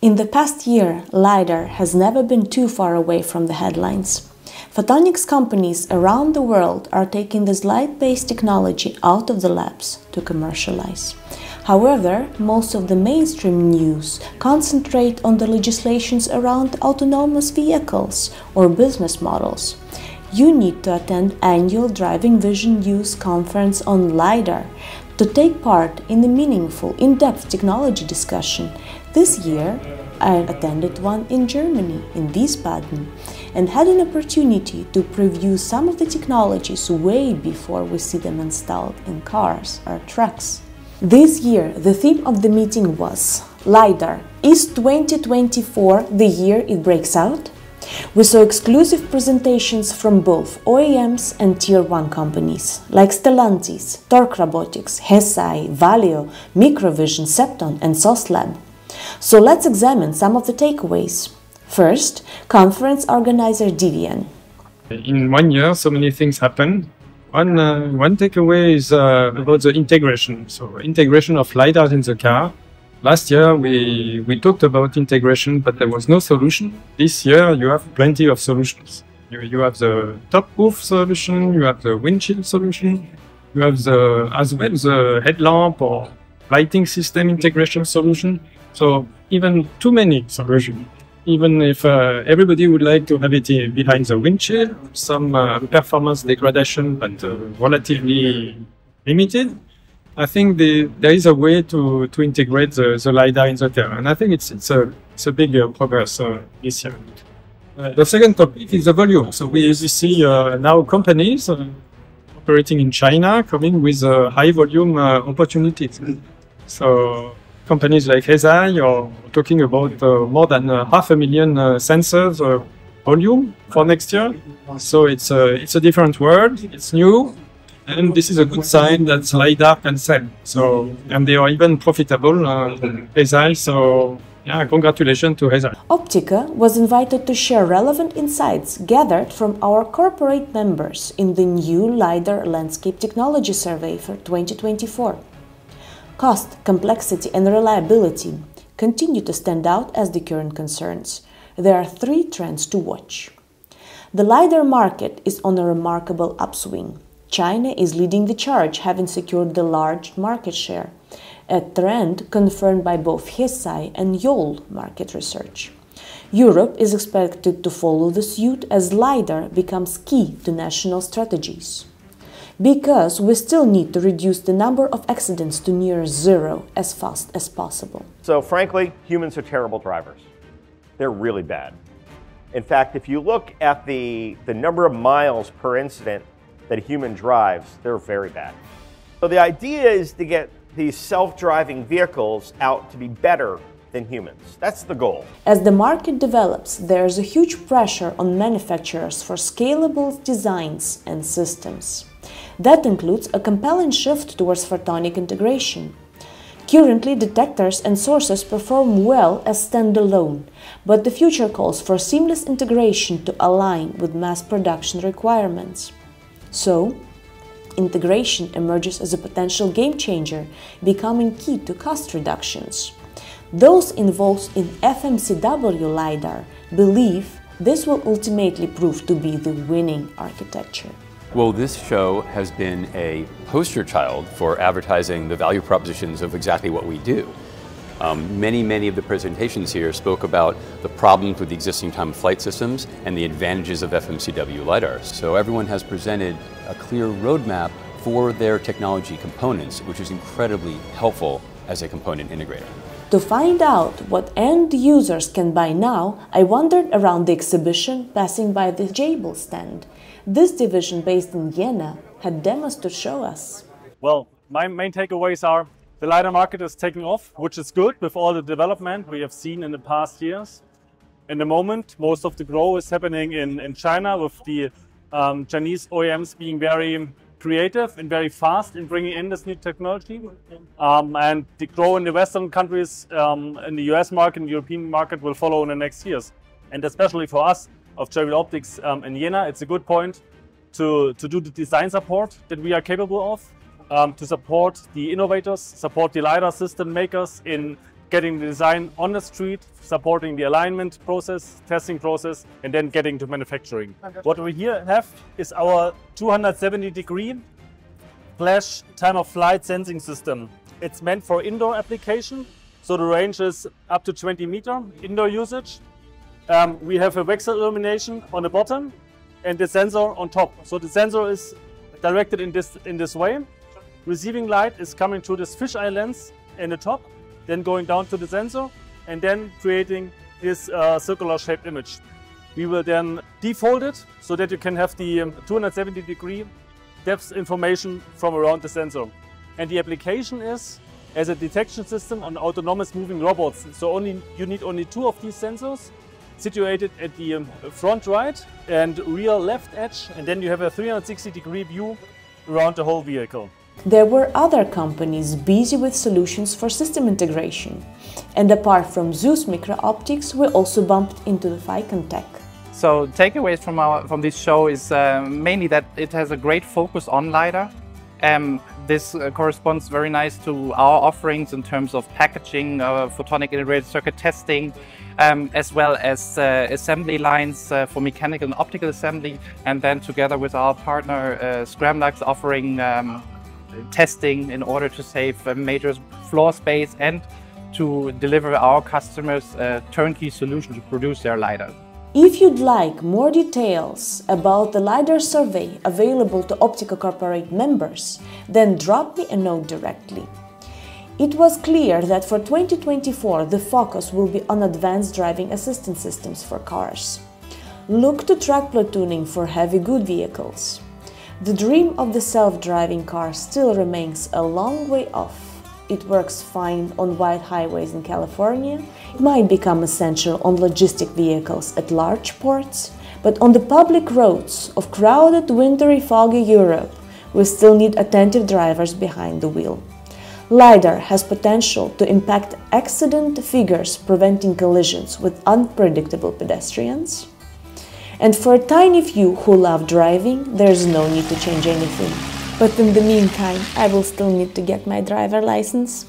In the past year, LiDAR has never been too far away from the headlines. Photonics companies around the world are taking this light based technology out of the labs to commercialize. However, most of the mainstream news concentrate on the legislations around autonomous vehicles or business models. You need to attend annual Driving Vision News conference on LiDAR to take part in the meaningful, in-depth technology discussion. This year, I attended one in Germany, in Wiesbaden, and had an opportunity to preview some of the technologies way before we see them installed in cars or trucks. This year, the theme of the meeting was LiDAR. Is 2024 the year it breaks out? We saw exclusive presentations from both OEMs and Tier 1 companies like Stellantis, Torc Robotics, Hesai, Valeo, Microvision, Cepton, and SOSLab. So let's examine some of the takeaways. First, conference organizer DVN. In one year, so many things happen. One, uh, one takeaway is uh, about the integration. So integration of LiDAR in the car. Last year, we, we talked about integration, but there was no solution. This year, you have plenty of solutions. You, you have the top roof solution, you have the windshield solution, you have the, as well the headlamp or lighting system integration solution. So even too many solutions even if uh, everybody would like to have it behind the windshield, some uh, performance degradation, but uh, relatively limited. I think the, there is a way to, to integrate the, the LiDAR in the car, and I think it's, it's, a, it's a big uh, progress uh, this year. Uh, the second topic is the volume. So we see now companies operating in China coming with high volume opportunities. So companies like Hesai are talking about uh, more than uh, half a million uh, sensors volume for next year. So it's a, it's a different world, it's new, and this is a good sign that LiDAR can sell. So, and they are even profitable, uh, Hesai, so yeah, congratulations to Hesai. Optica was invited to share relevant insights gathered from our corporate members in the new LiDAR Landscape Technology Survey for 2024. Cost, complexity, and reliability continue to stand out as the current concerns. There are three trends to watch. The LiDAR market is on a remarkable upswing. China is leading the charge, having secured the large market share, a trend confirmed by both Hesai and Yole market research. Europe is expected to follow the suit as LiDAR becomes key to national strategies because we still need to reduce the number of accidents to near zero as fast as possible. So frankly, humans are terrible drivers. They're really bad. In fact, if you look at the, the number of miles per incident that a human drives, they're very bad. So the idea is to get these self-driving vehicles out to be better than humans. That's the goal. As the market develops, there's a huge pressure on manufacturers for scalable designs and systems. That includes a compelling shift towards photonic integration. Currently, detectors and sources perform well as standalone, but the future calls for seamless integration to align with mass production requirements. So, integration emerges as a potential game changer, becoming key to cost reductions. Those involved in FMCW LiDAR believe this will ultimately prove to be the winning architecture. Well, this show has been a poster child for advertising the value propositions of exactly what we do. Um, many, many of the presentations here spoke about the problems with the existing time of flight systems and the advantages of FMCW LiDARs. So everyone has presented a clear roadmap for their technology components, which is incredibly helpful as a component integrator. To find out what end users can buy now, I wandered around the exhibition passing by the Jabil stand. This division based in Jena had demos to show us. Well, my main takeaways are the LiDAR market is taking off, which is good with all the development we have seen in the past years. In the moment, most of the growth is happening in, in China with the um, Chinese OEMs being very creative and very fast in bringing in this new technology. Um, and the growth in the Western countries, um, in the US market and European market will follow in the next years. And especially for us of Jabil Optics um, in Jena, it's a good point to, to do the design support that we are capable of, um, to support the innovators, support the LiDAR system makers in getting the design on the street, supporting the alignment process, testing process, and then getting to manufacturing. What we here have is our 270 degree flash time of flight sensing system. It's meant for indoor application, so the range is up to 20 meter indoor usage. Um, we have a VCSEL illumination on the bottom and the sensor on top. So the sensor is directed in this, in this way. Receiving light is coming through this fisheye lens in the top, then going down to the sensor, and then creating this uh, circular shaped image. We will then defold it so that you can have the um, 270 degree depth information from around the sensor. And the application is as a detection system on autonomous moving robots. So only you need only two of these sensors situated at the um, front right and rear left edge, and then you have a 360 degree view around the whole vehicle. There were other companies busy with solutions for system integration. And apart from SUSS Micro-Optics, we also bumped into the ficonTEC. So takeaways from our from this show is uh, mainly that it has a great focus on LiDAR. Um, this uh, corresponds very nice to our offerings in terms of packaging, uh, photonic integrated circuit testing, um, as well as uh, assembly lines uh, for mechanical and optical assembly. And then together with our partner uh, Scramlux offering um, testing in order to save major floor space and to deliver our customers a turnkey solution to produce their LiDAR. If you'd like more details about the LiDAR survey available to Optica Corporate members, then drop me a note directly. It was clear that for 2024 the focus will be on advanced driving assistance systems for cars. Look to track platooning for heavy good vehicles. The dream of the self-driving car still remains a long way off. It works fine on wide highways in California. It might become essential on logistic vehicles at large ports, but on the public roads of crowded, wintry, foggy Europe, we still need attentive drivers behind the wheel. LiDAR has potential to impact accident figures preventing collisions with unpredictable pedestrians. And for a tiny few who love driving, there's no need to change anything. But in the meantime, I will still need to get my driver license.